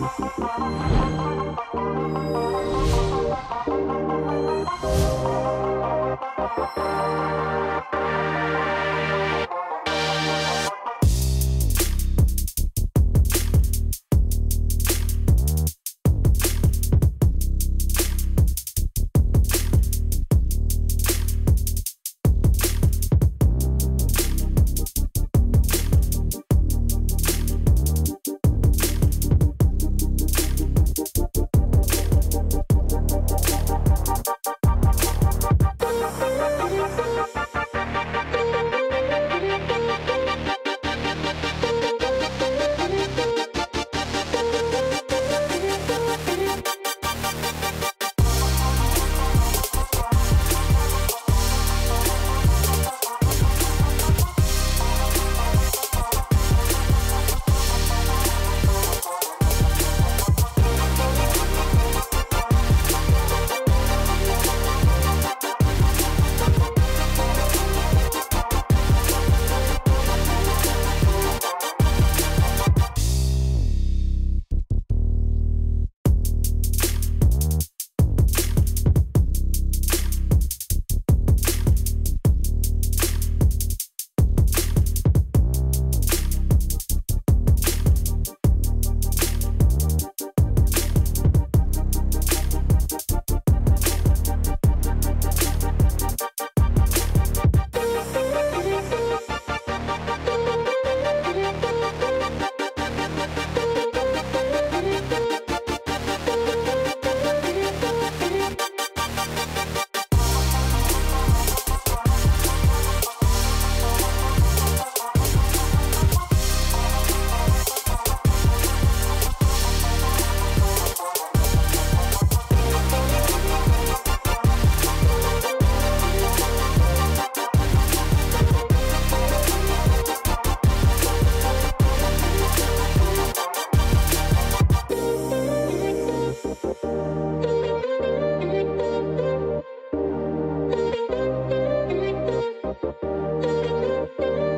えっ?フフフフ。